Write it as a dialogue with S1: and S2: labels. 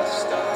S1: stop.